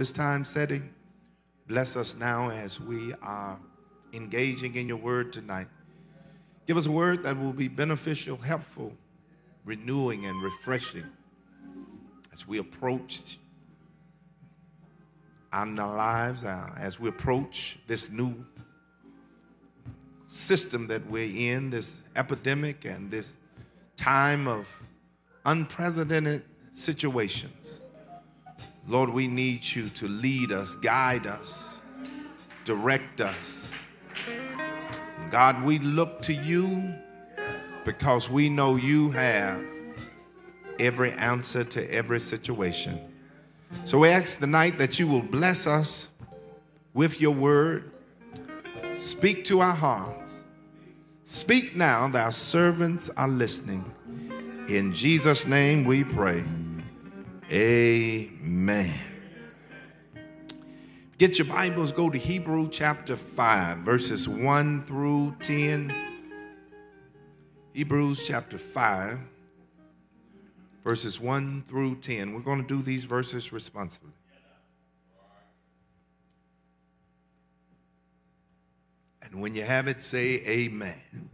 this time setting. Bless us now as we are engaging in your word tonight. Give us a word that will be beneficial, helpful, renewing, and refreshing as we approach our lives, uh, as we approach this new system that we're in, this epidemic and this time of unprecedented situations. Lord, we need you to lead us, guide us, direct us. God, we look to you because we know you have every answer to every situation. So we ask tonight that you will bless us with your word. Speak to our hearts. Speak now, thy servants are listening. In Jesus' name we pray. Amen. Get your Bibles, go to Hebrew chapter 5, verses 1 through 10. Hebrews chapter 5, verses 1 through 10. We're going to do these verses responsibly. And when you have it, say amen.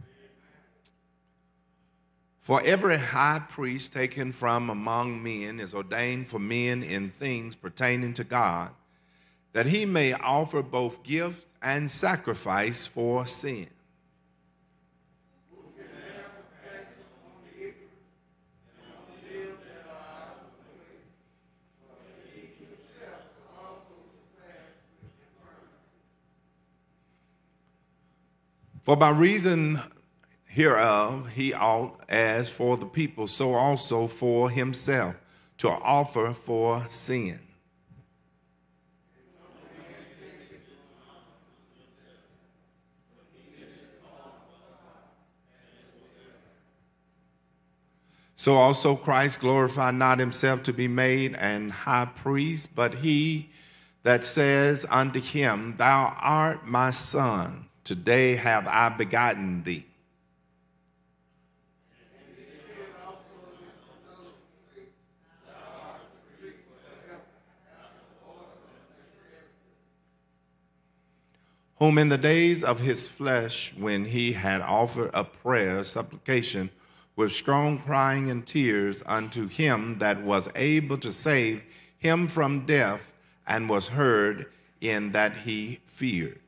For every high priest taken from among men is ordained for men in things pertaining to God, that he may offer both gift and sacrifice for sin. For by reason hereof he ought, as for the people, so also for himself, to offer for sin. So also Christ glorified not himself to be made an high priest, but he that says unto him, Thou art my son, today have I begotten thee. Whom in the days of his flesh, when he had offered a prayer, supplication, with strong crying and tears unto him that was able to save him from death, and was heard in that he feared.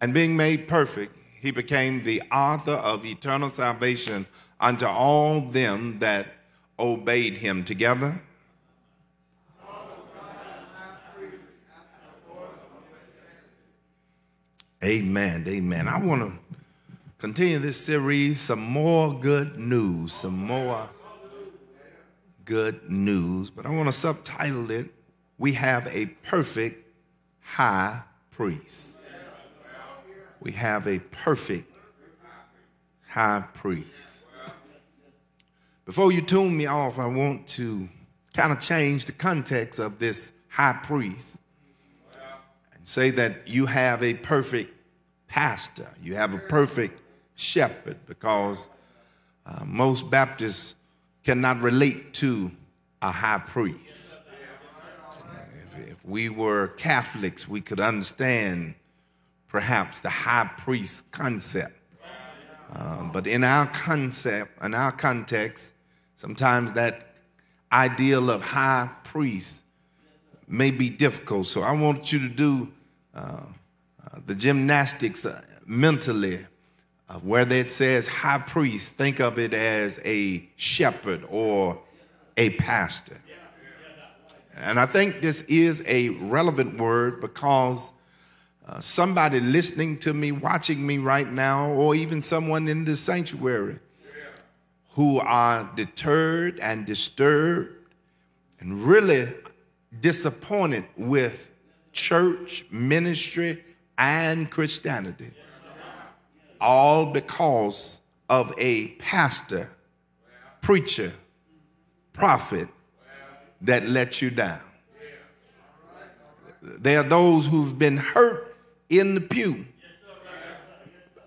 And being made perfect, he became the author of eternal salvation unto all them that obeyed him. Together. Amen. Amen. I want to continue this series. Some more good news. Some more good news. But I want to subtitle it We Have a Perfect High Priest. We have a perfect high priest. Before you tune me off, I want to kind of change the context of this high priest and say that you have a perfect pastor, you have a perfect shepherd, because uh, most Baptists cannot relate to a high priest. If, if we were Catholics, we could understand perhaps the high priest concept. Uh, but in our concept, in our context, Sometimes that ideal of high priest may be difficult. So I want you to do uh, uh, the gymnastics uh, mentally of where it says high priest, think of it as a shepherd or a pastor. And I think this is a relevant word because uh, somebody listening to me, watching me right now, or even someone in the sanctuary who are deterred and disturbed and really disappointed with church, ministry, and Christianity. All because of a pastor, preacher, prophet that let you down. There are those who've been hurt in the pew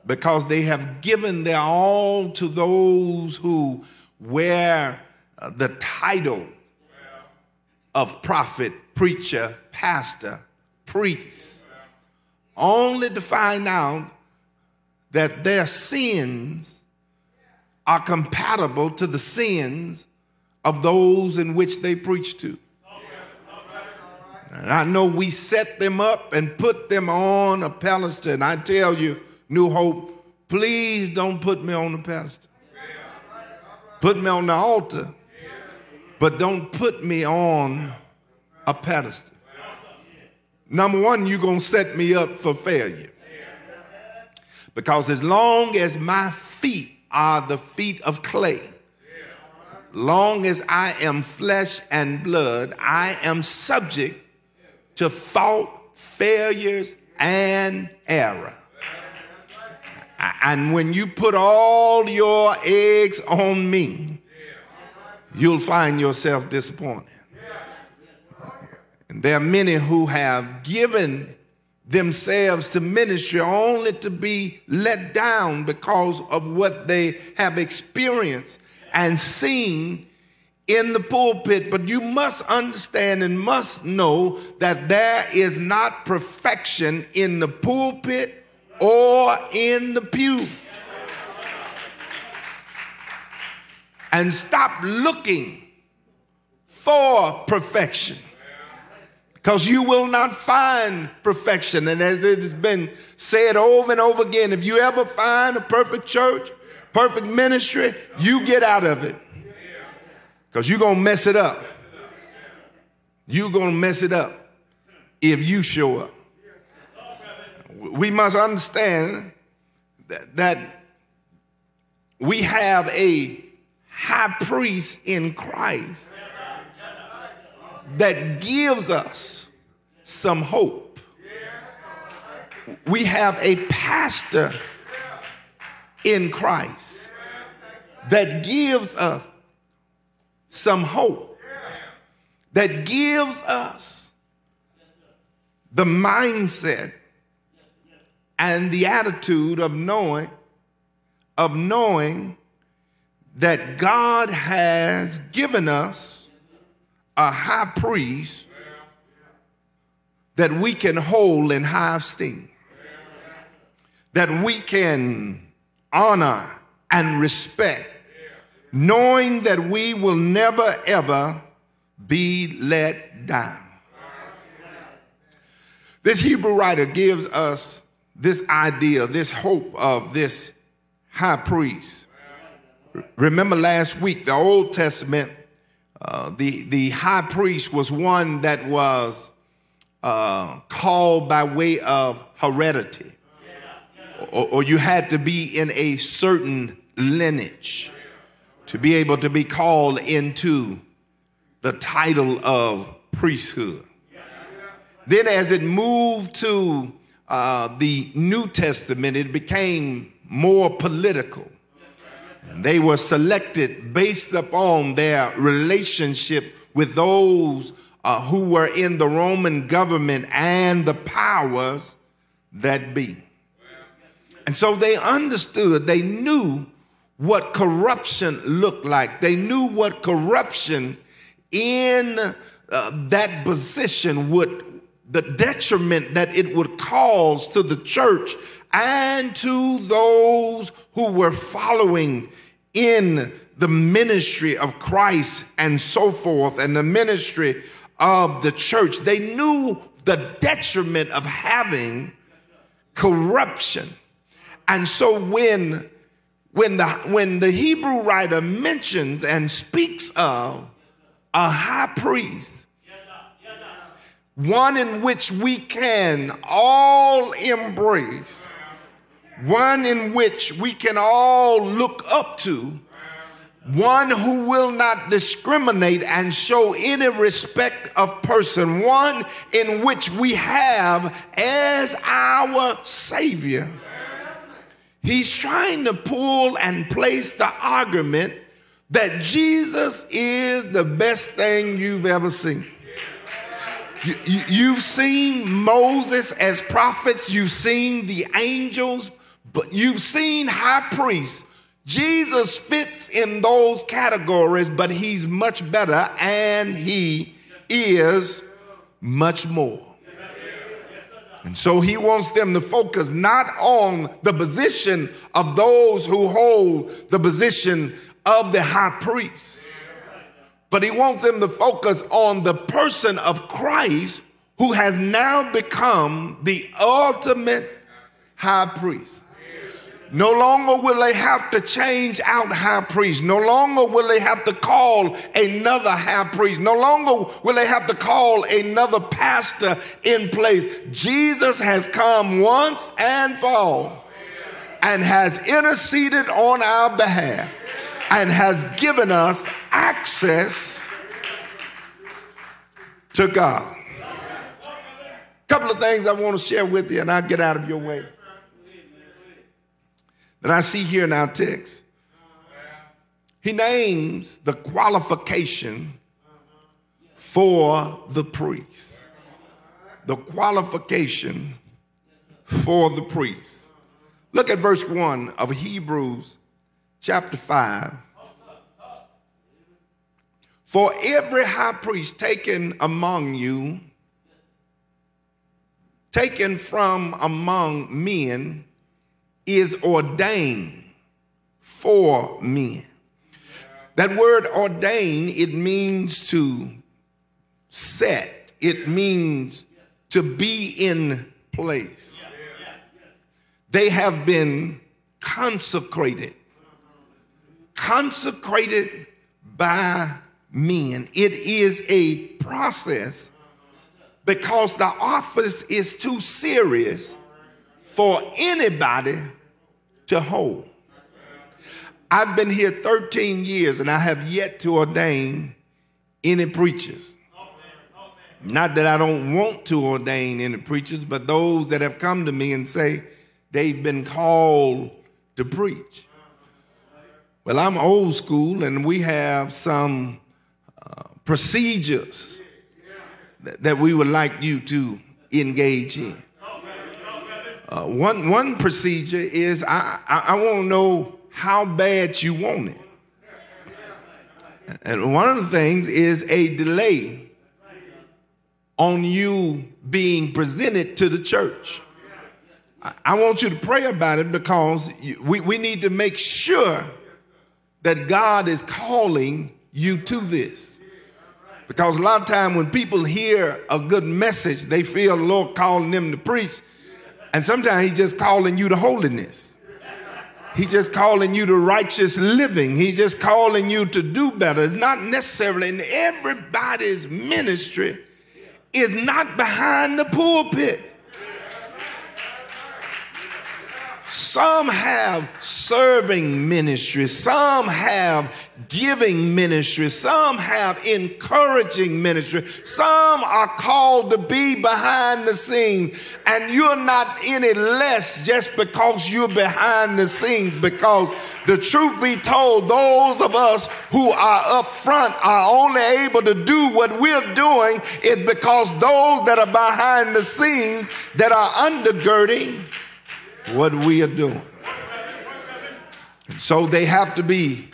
because they have given their all to those who wear uh, the title of prophet, preacher, pastor, priest, only to find out that their sins are compatible to the sins of those in which they preach to. And I know we set them up and put them on a pedestal. And I tell you, New Hope, please don't put me on the pedestal. Put me on the altar, but don't put me on a pedestal. Number one, you're going to set me up for failure. Because as long as my feet are the feet of clay, long as I am flesh and blood, I am subject to fault, failures, and error. And when you put all your eggs on me, you'll find yourself disappointed. And there are many who have given themselves to ministry only to be let down because of what they have experienced and seen in the pulpit, but you must understand and must know that there is not perfection in the pulpit or in the pew. And stop looking for perfection because you will not find perfection. And as it has been said over and over again, if you ever find a perfect church, perfect ministry, you get out of it because you're going to mess it up. You're going to mess it up if you show up. We must understand that, that we have a high priest in Christ that gives us some hope. We have a pastor in Christ that gives us some hope that gives us the mindset and the attitude of knowing of knowing that God has given us a high priest that we can hold in high esteem, that we can honor and respect knowing that we will never ever be let down. This Hebrew writer gives us this idea, this hope of this high priest. Remember last week, the Old Testament, uh, the, the high priest was one that was uh, called by way of heredity, or, or you had to be in a certain lineage to be able to be called into the title of priesthood. Then, as it moved to uh, the New Testament, it became more political. And they were selected based upon their relationship with those uh, who were in the Roman government and the powers that be. And so they understood, they knew what corruption looked like. They knew what corruption in uh, that position would, the detriment that it would cause to the church and to those who were following in the ministry of Christ and so forth, and the ministry of the church. They knew the detriment of having corruption. And so when when the, when the Hebrew writer mentions and speaks of a high priest, one in which we can all embrace, one in which we can all look up to, one who will not discriminate and show any respect of person, one in which we have as our Savior He's trying to pull and place the argument that Jesus is the best thing you've ever seen. You, have seen Moses as prophets, you've seen the angels, but you've seen high priests. Jesus fits in those categories, but he's much better and he is much more. And so he wants them to focus not on the position of those who hold the position of the high priest, but he wants them to focus on the person of Christ who has now become the ultimate high priest. No longer will they have to change out high priest. No longer will they have to call another high priest. No longer will they have to call another pastor in place. Jesus has come once and for all and has interceded on our behalf and has given us access to God. A couple of things I want to share with you, and I'll get out of your way that I see here in our text. He names the qualification for the priest. The qualification for the priest. Look at verse 1 of Hebrews chapter 5. For every high priest taken among you, taken from among men, is ordained for men. That word ordain, it means to set, it means to be in place. They have been consecrated, consecrated by men. It is a process because the office is too serious for anybody to hold. I've been here 13 years and I have yet to ordain any preachers. Not that I don't want to ordain any preachers, but those that have come to me and say they've been called to preach. Well, I'm old school and we have some uh, procedures that, that we would like you to engage in. Uh, one, one procedure is I, I, I want to know how bad you want it. And one of the things is a delay on you being presented to the church. I want you to pray about it because we, we need to make sure that God is calling you to this. Because a lot of time when people hear a good message, they feel the Lord calling them to preach. And sometimes he's just calling you to holiness. He's just calling you to righteous living. He's just calling you to do better. It's not necessarily in everybody's ministry is not behind the pulpit. Some have serving ministry, some have giving ministry, some have encouraging ministry, some are called to be behind the scenes, and you're not any less just because you're behind the scenes. Because the truth be told, those of us who are up front are only able to do what we're doing is because those that are behind the scenes that are undergirding what we are doing. And so they have to be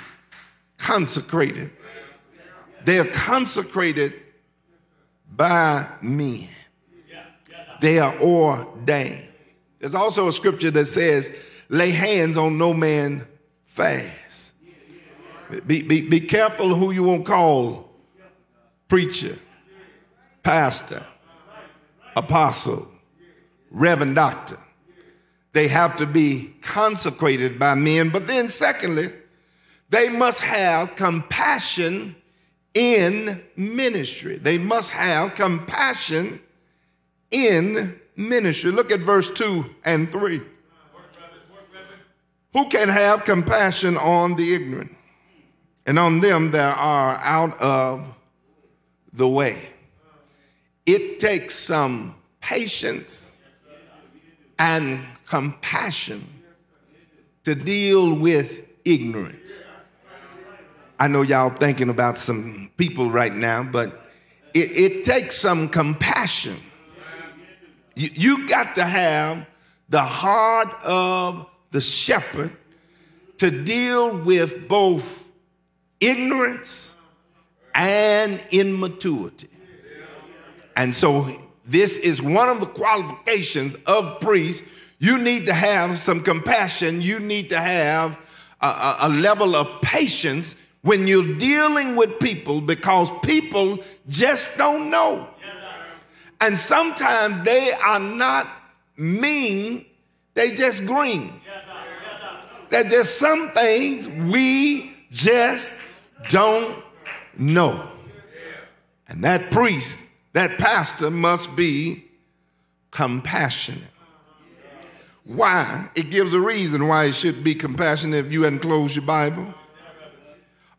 consecrated. They are consecrated by men. They are ordained. There's also a scripture that says, lay hands on no man fast. Be, be, be careful who you won't call preacher, pastor, apostle, reverend doctor. They have to be consecrated by men. But then, secondly, they must have compassion in ministry. They must have compassion in ministry. Look at verse 2 and 3. Who can have compassion on the ignorant and on them that are out of the way? It takes some patience and compassion to deal with ignorance. I know y'all thinking about some people right now, but it, it takes some compassion. You, you got to have the heart of the shepherd to deal with both ignorance and immaturity. And so, this is one of the qualifications of priests. You need to have some compassion, you need to have a, a, level of patience when you're dealing with people because people just don't know. And sometimes they are not mean, they just green. That there's just some things we just don't know. And that priest, that pastor must be compassionate. Why? It gives a reason why it should be compassionate if you hadn't closed your Bible.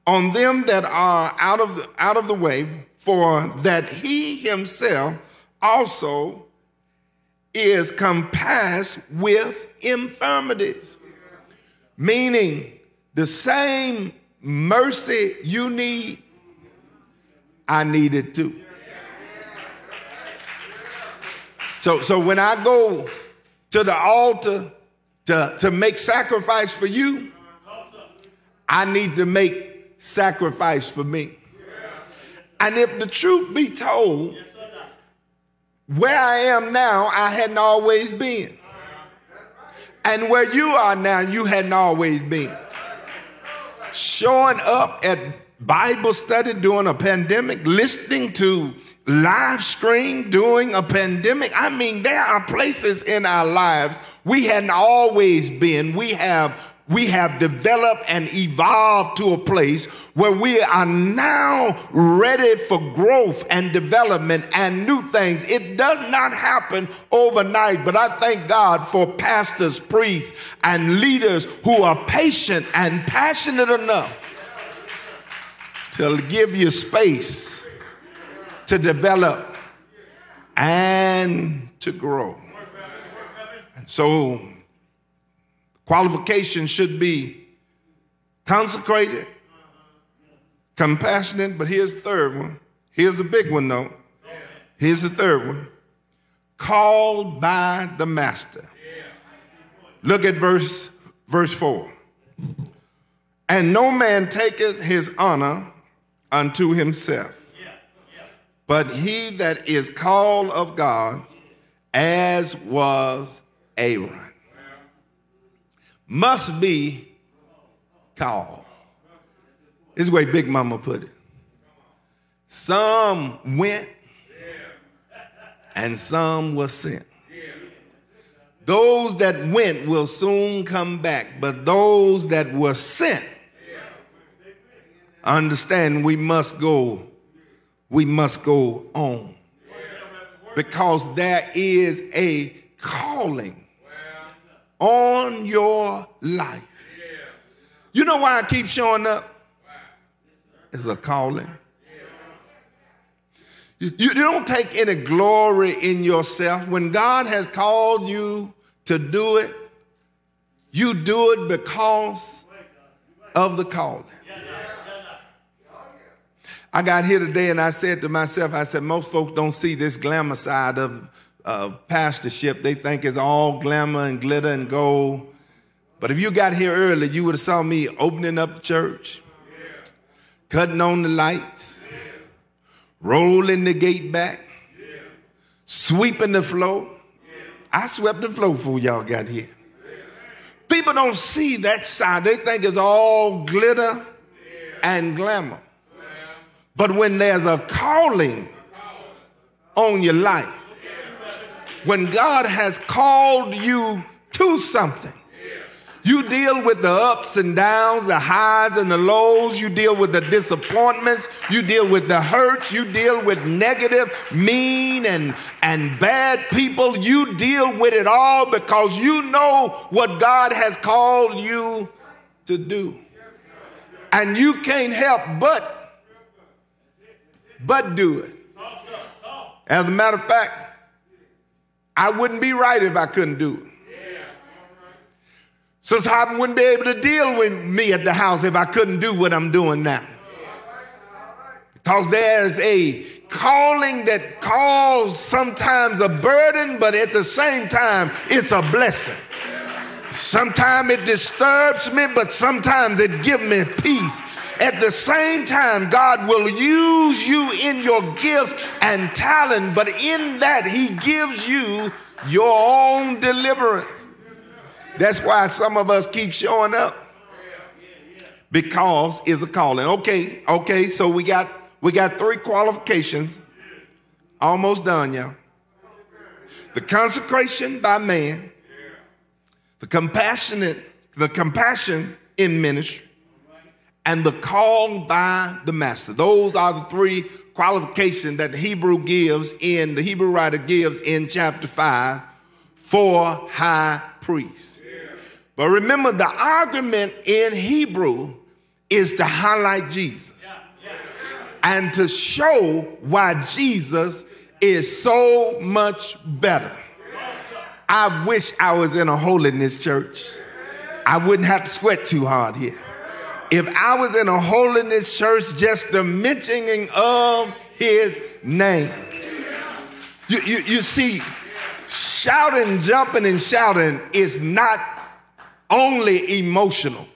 On them that are out of the, out of the way, for that he himself also is compassed with infirmities. Meaning, the same mercy you need, I need it too. So, so when I go to the altar to, to make sacrifice for you, I need to make sacrifice for me. And if the truth be told, where I am now, I hadn't always been. And where you are now, you hadn't always been. Showing up at Bible study during a pandemic, listening to live stream during a pandemic. I mean, there are places in our lives we hadn't always been. We have we have developed and evolved to a place where we are now ready for growth and development and new things. It does not happen overnight, but I thank God for pastors, priests, and leaders who are patient and passionate enough to give you space to develop and to grow. And so, qualifications should be consecrated, compassionate, but here's the third one. Here's the big one, though. Here's the third one called by the master. Look at verse verse 4. And no man taketh his honor unto himself but he that is called of God, as was Aaron, must be called. This is the way Big Mama put it. Some went and some were sent. Those that went will soon come back, but those that were sent, understand we must go we must go on. Because there is a calling on your life. You know why I keep showing up? It's a calling. You, you don't take any glory in yourself. When God has called you to do it, you do it because of the calling. I got here today and I said to myself, I said, most folks don't see this glamour side of, of pastorship. They think it's all glamour and glitter and gold. But if you got here early, you would have saw me opening up the church, cutting on the lights, rolling the gate back, sweeping the floor. I swept the floor before y'all got here. People don't see that side. They think it's all glitter and glamour. But when there's a calling on your life, when God has called you to something, you deal with the ups and downs, the highs and the lows. You deal with the disappointments. You deal with the hurts. You deal with negative, mean, and, and bad people. You deal with it all because you know what God has called you to do. And you can't help but but do it. As a matter of fact, I wouldn't be right if I couldn't do it. Sister Harden wouldn't be able to deal with me at the house if I couldn't do what I'm doing now. Because there's a calling that calls sometimes a burden, but at the same time, it's a blessing. Sometimes it disturbs me, but sometimes it gives me peace. At the same time, God will use you in your gifts and talent, but in that, He gives you your own deliverance. That's why some of us keep showing up because it's a calling. Okay, okay, so we got we got three qualifications. Almost done, y'all. The consecration by man, the compassionate, the compassion in ministry, and the call by the master. Those are the three qualifications that the Hebrew gives in the Hebrew writer gives in chapter 5 for high priests. But remember the argument in Hebrew is to highlight Jesus and to show why Jesus is so much better. I wish I was in a holiness church. I wouldn't have to sweat too hard here. If I was in a holiness church, just the mentioning of his name. You, you, you see, shouting, jumping, and shouting is not only emotional.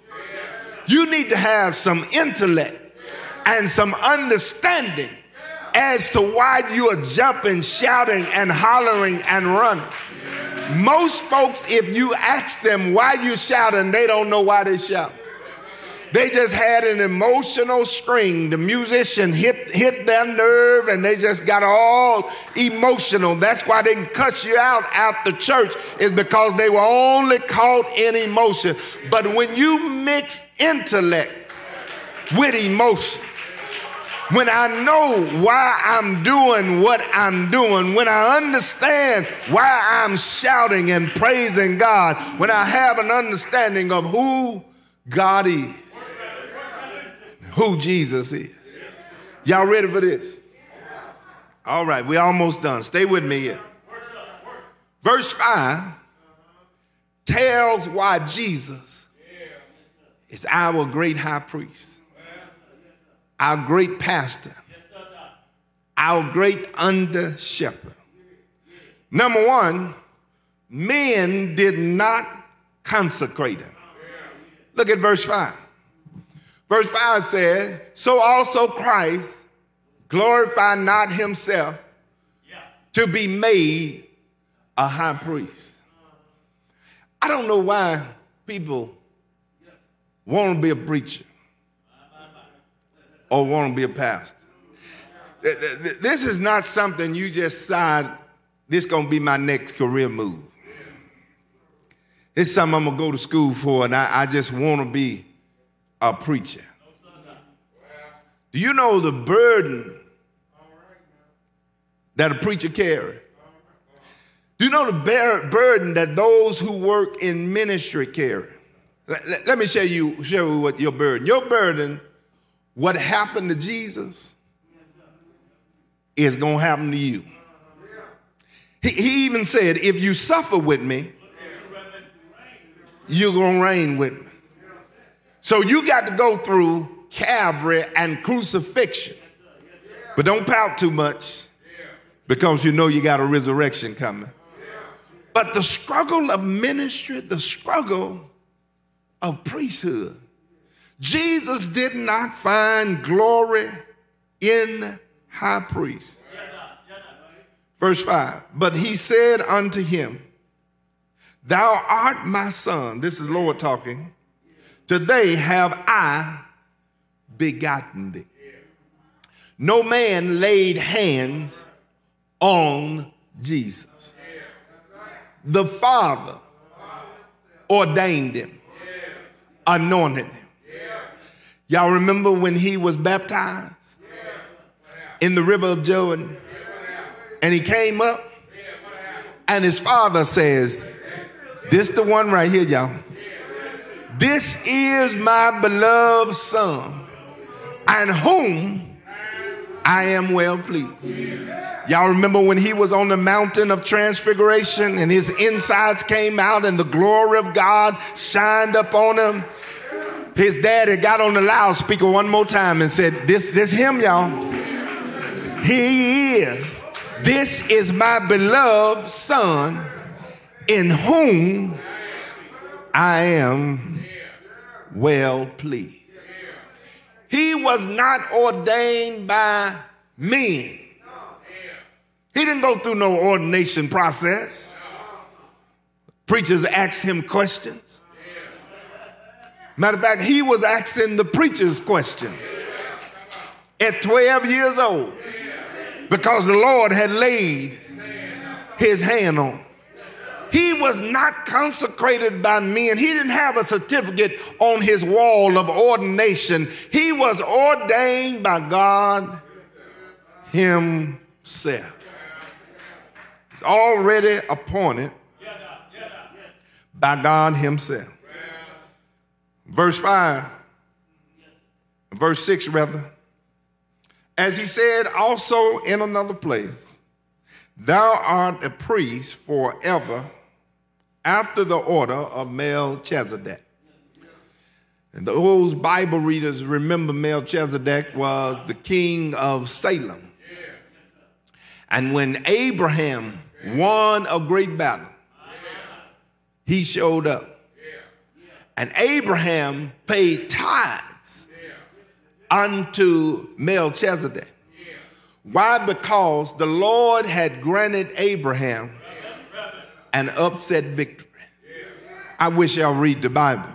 You need to have some intellect and some understanding as to why you are jumping, shouting, and hollering and running. Most folks, if you ask them why you shouting, they don't know why they shout. They just had an emotional string. The musician hit hit their nerve and they just got all emotional. That's why they can cuss you out after church, is because they were only caught in emotion. But when you mix intellect with emotion, when I know why I'm doing what I'm doing, when I understand why I'm shouting and praising God, when I have an understanding of who God is, who Jesus is. Y'all ready for this? All right, we're almost done. Stay with me here. Verse 5 tells why Jesus is our great high priest our great pastor, our great under shepherd. Number one, men did not consecrate him. Look at verse 5. Verse 5 says, So also Christ glorified not himself to be made a high priest. I don't know why people want to be a preacher or want to be a pastor. This is not something you just decide, this going to be my next career move. It's something I'm going to go to school for, and I, I just want to be a preacher. Do you know the burden that a preacher carries? Do you know the burden that those who work in ministry carry? Let, let me show you, show you what your burden. Your burden what happened to Jesus is going to happen to you. He, he even said, if you suffer with me, you're going to reign with me. So you got to go through Calvary and crucifixion. But don't pout too much because you know you got a resurrection coming. But the struggle of ministry, the struggle of priesthood, Jesus did not find glory in high priest. Verse 5 But he said unto him, Thou art my son. This is Lord talking. Today have I begotten thee. No man laid hands on Jesus. The Father ordained him, anointed him. Y'all remember when he was baptized in the river of Jordan? And he came up, and his father says, This the one right here, y'all. This is my beloved son, and whom I am well pleased. Y'all remember when he was on the mountain of transfiguration and his insides came out and the glory of God shined upon him? his daddy got on the loudspeaker one more time and said, This, this him, y'all. He is. This is my beloved son in whom I am well pleased. He was not ordained by men. He didn't go through no ordination process. Preachers asked him questions. Matter of fact, he was asking the preachers questions at 12 years old because the Lord had laid his hand on. He was not consecrated by men. He didn't have a certificate on his wall of ordination. He was ordained by God himself. He's already appointed by God himself. Verse 5, verse 6 rather. As he said also in another place, Thou art a priest forever after the order of Melchizedek. And those Bible readers remember Melchizedek was the king of Salem. And when Abraham won a great battle, he showed up. And Abraham paid tithes unto Melchizedek. Why? Because the Lord had granted Abraham an upset victory. I wish y'all read the Bible.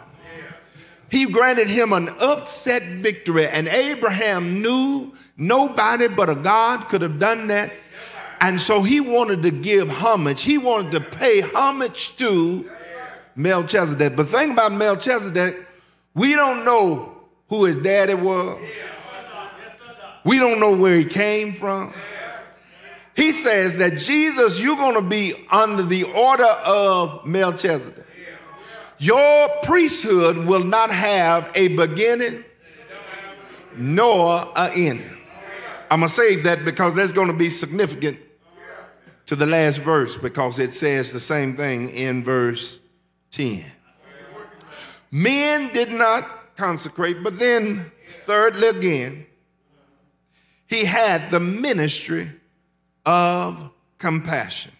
He granted him an upset victory, and Abraham knew nobody but a God could have done that. And so he wanted to give homage. He wanted to pay homage to Melchizedek. But the thing about Melchizedek, we don't know who his daddy was. We don't know where he came from. He says that Jesus, you're going to be under the order of Melchizedek. Your priesthood will not have a beginning nor an ending. I'm going to save that because that's going to be significant to the last verse because it says the same thing in verse 10. Men did not consecrate, but then, thirdly again, he had the ministry of compassion.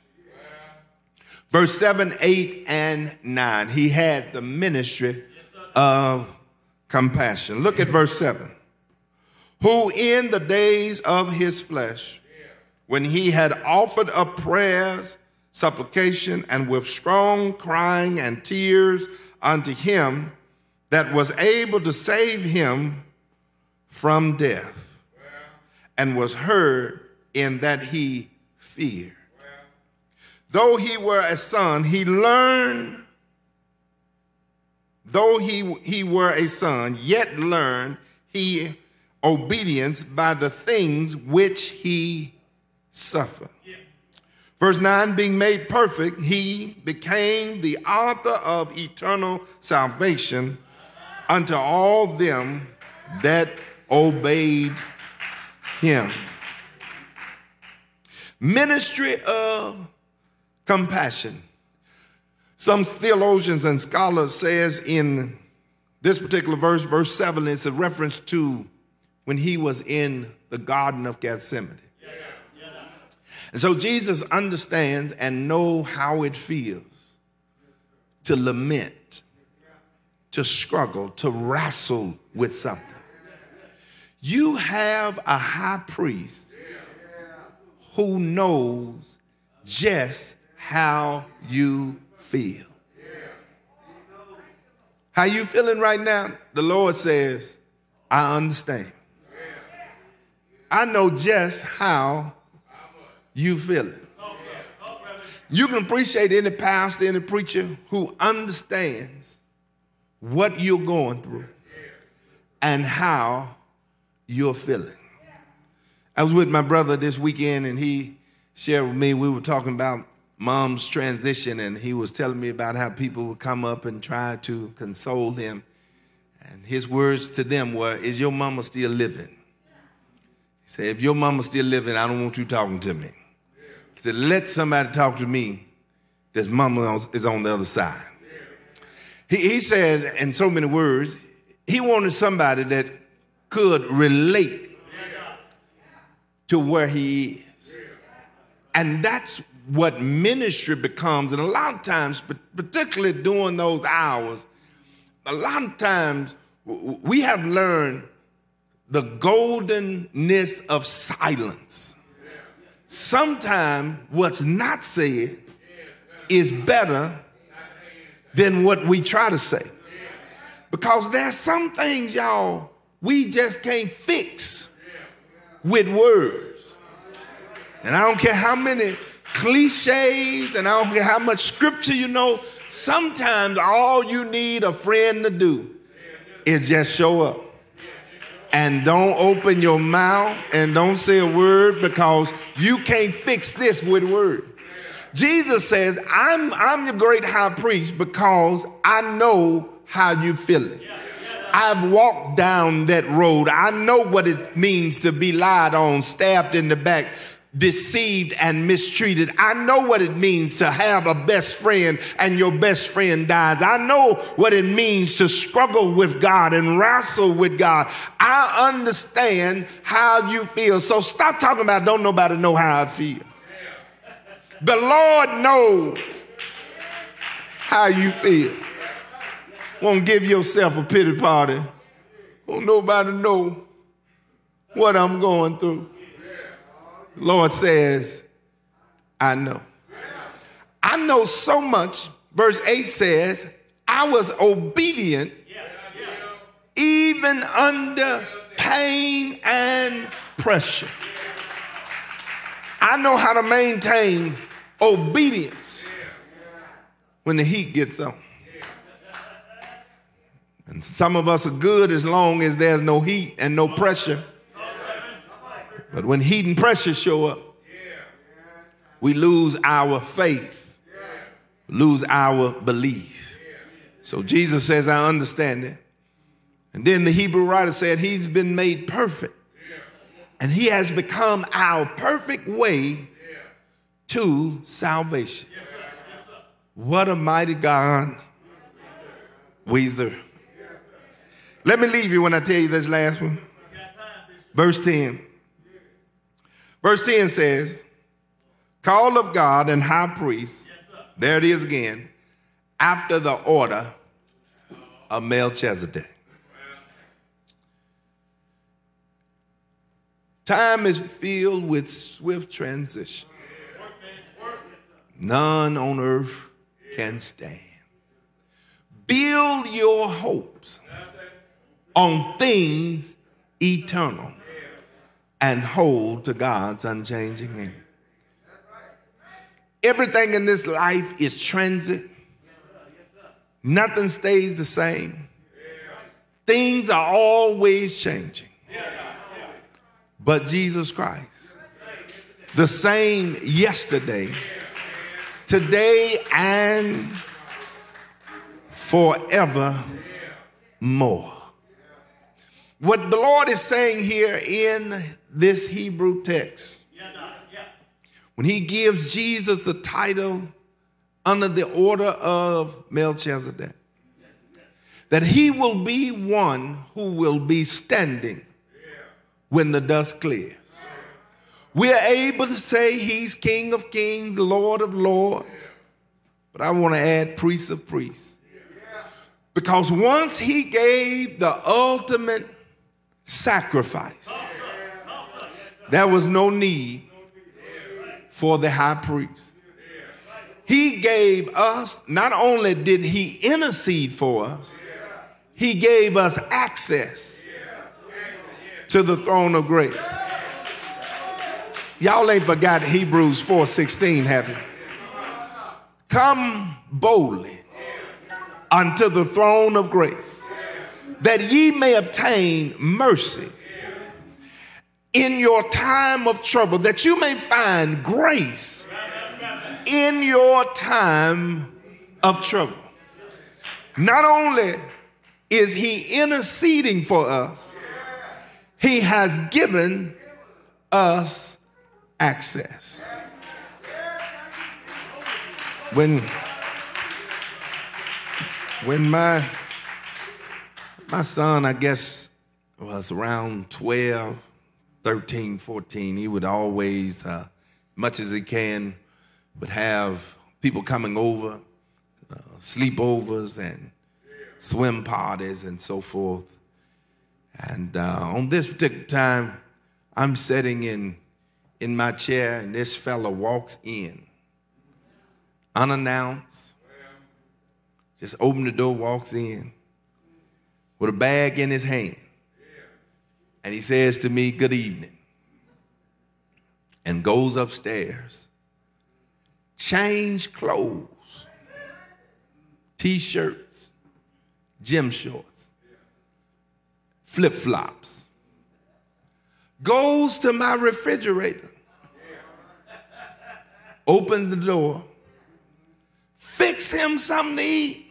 Verse 7, 8, and 9. He had the ministry of compassion. Look at verse 7. Who in the days of his flesh, when he had offered up prayers, supplication, and with strong crying and tears unto him that was able to save him from death, and was heard in that he feared. Though he were a son, he learned, though he, he were a son, yet learned he obedience by the things which he suffered. Verse 9, being made perfect, he became the author of eternal salvation unto all them that obeyed him. Ministry of compassion. Some theologians and scholars says in this particular verse, verse 7, it's a reference to when he was in the Garden of Gethsemane. And so Jesus understands and know how it feels to lament, to struggle, to wrestle with something. You have a high priest who knows just how you feel. How you feeling right now? The Lord says, I understand. I know just how you feeling. You can appreciate any pastor, any preacher who understands what you're going through and how you're feeling. I was with my brother this weekend and he shared with me, we were talking about mom's transition and he was telling me about how people would come up and try to console him. And his words to them were, Is your mama still living? He said, If your mama's still living, I don't want you talking to me. He said, Let somebody talk to me that's mama is on the other side. He, he said, in so many words, he wanted somebody that could relate to where he is. And that's what ministry becomes. And a lot of times, particularly during those hours, a lot of times we have learned the goldenness of silence. Sometimes what's not said is better than what we try to say. Because there's some things, y'all, we just can't fix with words. And I don't care how many cliches and I don't care how much scripture you know, sometimes all you need a friend to do is just show up. And don't open your mouth and don't say a word because you can't fix this with word. Jesus says, I'm, I'm the great high priest because I know how you feeling. I've walked down that road. I know what it means to be lied on, stabbed in the back, deceived and mistreated. I know what it means to have a best friend and your best friend dies. I know what it means to struggle with God and wrestle with God. I understand how you feel. So stop talking about don't nobody know how I feel. The Lord knows how you feel. Won't give yourself a pity party. Won't nobody know what I'm going through. Lord says, I know. I know so much. Verse 8 says, I was obedient even under pain and pressure. I know how to maintain obedience when the heat gets on. And some of us are good as long as there's no heat and no pressure. But when heat and pressure show up, we lose our faith, lose our belief. So Jesus says, I understand it. And then the Hebrew writer said, He's been made perfect. And He has become our perfect way to salvation. What a mighty God we serve. Let me leave you when I tell you this last one. Verse 10. Verse 10 says, Call of God and high priest, there it is again, after the order of Melchizedek. Time is filled with swift transition. None on earth can stand. Build your hopes on things eternal and hold to God's unchanging hand. Everything in this life is transit. Nothing stays the same. Things are always changing. But Jesus Christ, the same yesterday, today, and forever more. What the Lord is saying here in this Hebrew text, when he gives Jesus the title under the order of Melchizedek, that he will be one who will be standing when the dust clears. We are able to say he's King of kings, Lord of lords, but I want to add priest of priests. Because once he gave the ultimate sacrifice. There was no need for the high priest. He gave us, not only did he intercede for us, he gave us access to the throne of grace. Y'all ain't forgot Hebrews 4:16, have you? Come boldly unto the throne of grace that ye may obtain mercy in your time of trouble, that you may find grace in your time of trouble. Not only is he interceding for us, he has given us access. When, when my my son, I guess, was around 12, 13, 14. He would always, uh, much as he can, would have people coming over, uh, sleepovers and swim parties and so forth. And uh, on this particular time, I'm sitting in, in my chair, and this fella walks in unannounced. Just open the door, walks in with a bag in his hand. And he says to me, Good evening. And goes upstairs, change clothes, t shirts, gym shorts, flip flops, goes to my refrigerator, opens the door, fix him something to eat.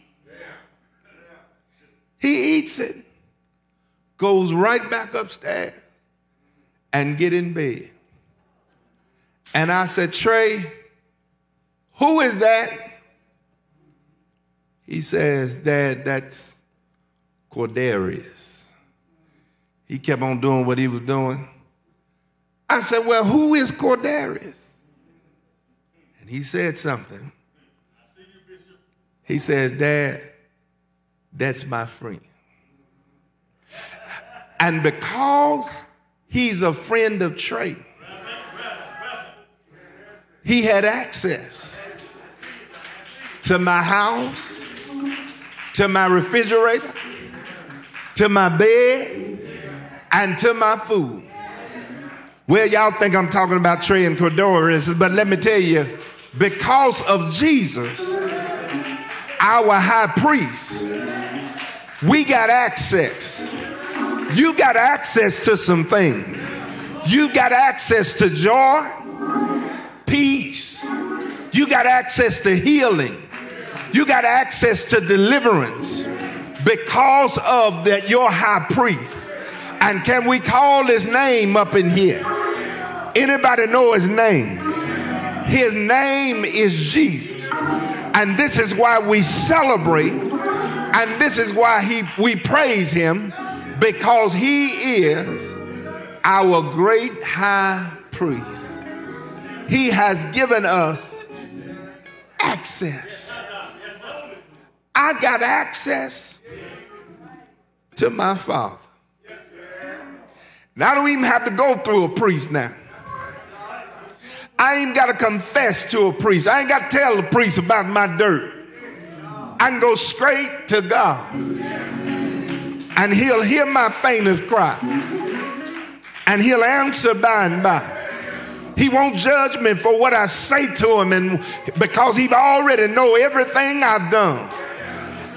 He eats it, goes right back upstairs and get in bed. And I said, Trey, who is that? He says, Dad, that's Cordarius. He kept on doing what he was doing. I said, Well, who is Cordarius? And he said something. He says, Dad, that's my friend. And because he's a friend of Trey, he had access to my house, to my refrigerator, to my bed, and to my food. Well, y'all think I'm talking about Trey and Cordora, but let me tell you, because of Jesus, our high priest, we got access. You got access to some things. You got access to joy, peace. You got access to healing. You got access to deliverance because of that your high priest. And can we call his name up in here? Anybody know his name? His name is Jesus. And this is why we celebrate and this is why he, we praise him because he is our great high priest. He has given us access. I got access to my Father. Now I don't even have to go through a priest now. I ain't got to confess to a priest. I ain't got to tell the priest about my dirt. I can go straight to God. And he'll hear my faintest cry. And he'll answer by and by. He won't judge me for what I say to him and because he already know everything I've done.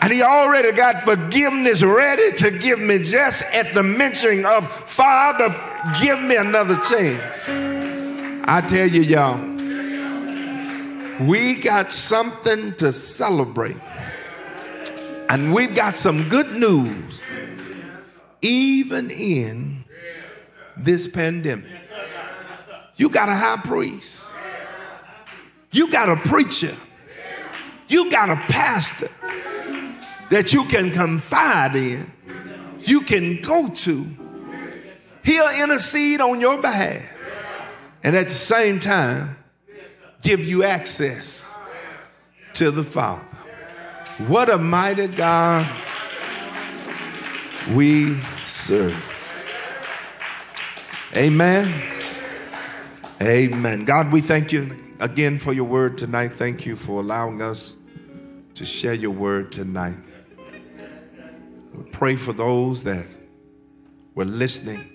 And he already got forgiveness ready to give me just at the mentioning of Father, give me another chance. I tell you, y'all, we got something to celebrate. And we've got some good news, even in this pandemic. You got a high priest, you got a preacher, you got a pastor that you can confide in, you can go to. He'll intercede on your behalf, and at the same time, give you access to the Father. What a mighty God we serve. Amen. Amen. God, we thank you again for your word tonight. Thank you for allowing us to share your word tonight. We pray for those that were listening.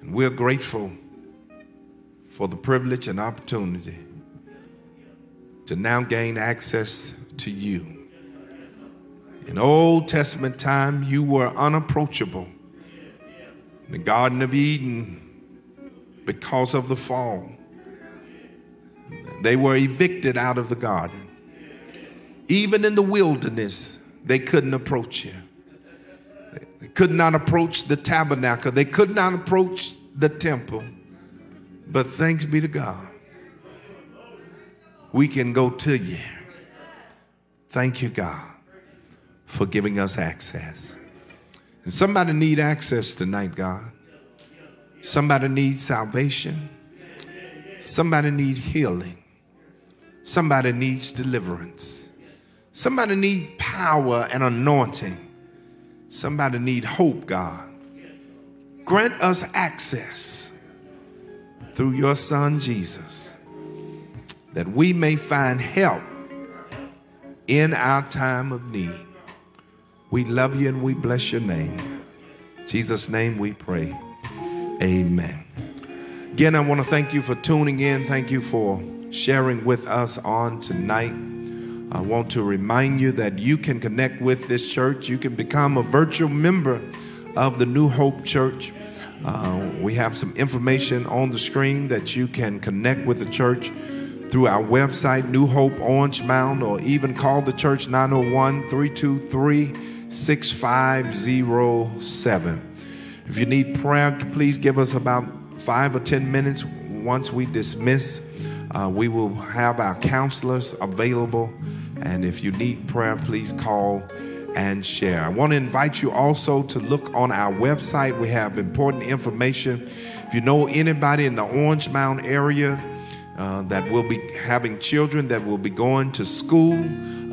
And we're grateful for the privilege and opportunity to now gain access to you. In Old Testament time, you were unapproachable. In the Garden of Eden, because of the fall, they were evicted out of the garden. Even in the wilderness, they couldn't approach you. They could not approach the tabernacle. They could not approach the temple. But thanks be to God, we can go to you. Thank you, God, for giving us access. And somebody need access tonight, God. Somebody needs salvation. Somebody needs healing. Somebody needs deliverance. Somebody needs power and anointing. Somebody need hope, God. Grant us access through your son Jesus that we may find help in our time of need. We love you and we bless your name. In Jesus' name we pray. Amen. Again, I want to thank you for tuning in. Thank you for sharing with us on tonight. I want to remind you that you can connect with this church. You can become a virtual member of the New Hope Church. Uh, we have some information on the screen that you can connect with the church through our website, New Hope Orange Mound, or even call the church 901 323 6507. If you need prayer, please give us about five or 10 minutes once we dismiss. Uh, we will have our counselors available. And if you need prayer, please call and share. I want to invite you also to look on our website. We have important information. If you know anybody in the Orange Mound area, uh, that will be having children that will be going to school.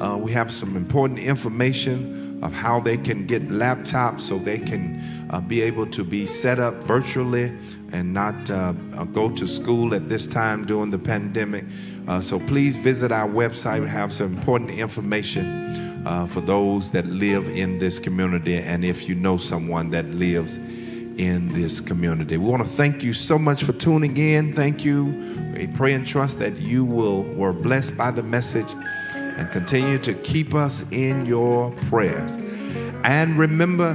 Uh, we have some important information of how they can get laptops so they can uh, be able to be set up virtually and not uh, uh, go to school at this time during the pandemic. Uh, so please visit our website. We have some important information Uh, for those that live in this community and if you know someone that lives in this community. We want to thank you so much for tuning in. Thank you. We pray and trust that you will were blessed by the message and continue to keep us in your prayers. And remember,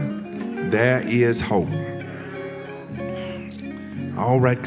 there is hope. All right.